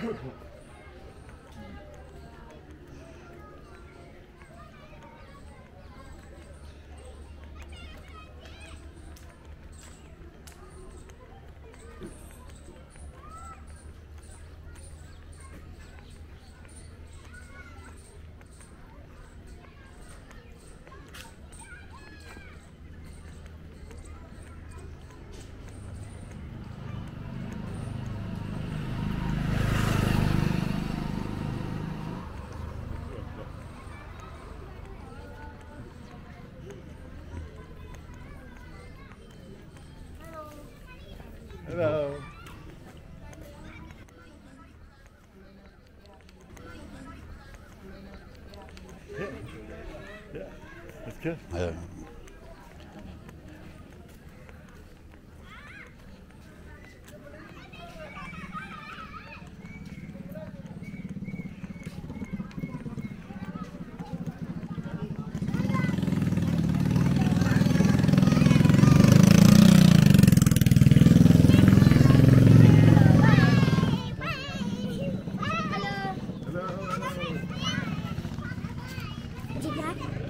Ha ha ha. Hello. Yeah, yeah, that's good. Yeah. de.